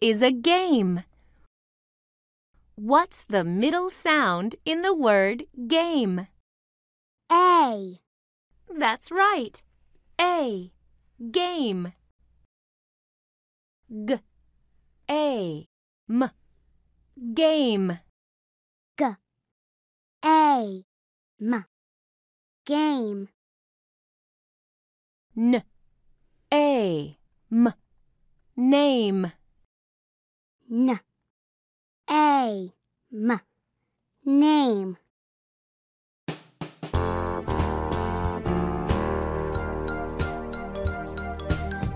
is a game. What's the middle sound in the word game? A. That's right. A. Game. G. A. M. Game. G. A. M. Game. N. A. M. Name. N. A. M. Name.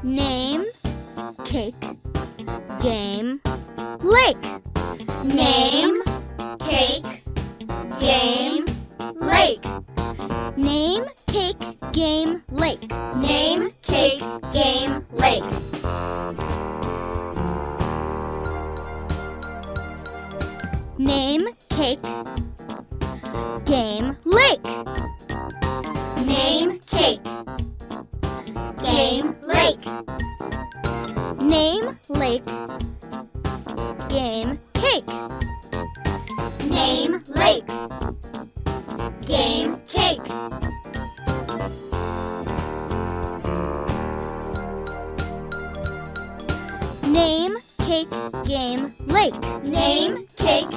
Name, cake, game, lake. Name, cake, game, lake. Name, cake, game, lake. Name, cake, Name, cake, game, lake. Name, cake, game, lake. Name, lake, game, cake. Name, lake, game, cake. Name, cake, game, lake. Name, cake,